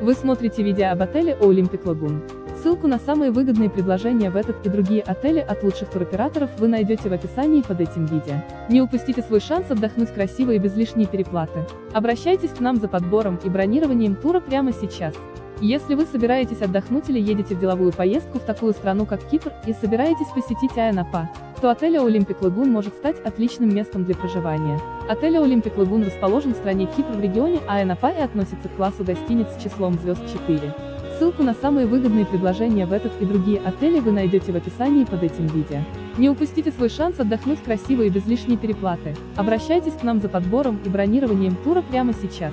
Вы смотрите видео об отеле Olympic Lagoon. Ссылку на самые выгодные предложения в этот и другие отели от лучших туроператоров вы найдете в описании под этим видео. Не упустите свой шанс отдохнуть красиво и без лишней переплаты. Обращайтесь к нам за подбором и бронированием тура прямо сейчас. Если вы собираетесь отдохнуть или едете в деловую поездку в такую страну как Кипр и собираетесь посетить Айанапа, то отель Olympic Lagoon может стать отличным местом для проживания. Отель Olympic Lagoon расположен в стране Кипр в регионе Айанапа и относится к классу гостиниц с числом звезд 4. Ссылку на самые выгодные предложения в этот и другие отели вы найдете в описании под этим видео. Не упустите свой шанс отдохнуть красиво и без лишней переплаты. Обращайтесь к нам за подбором и бронированием тура прямо сейчас.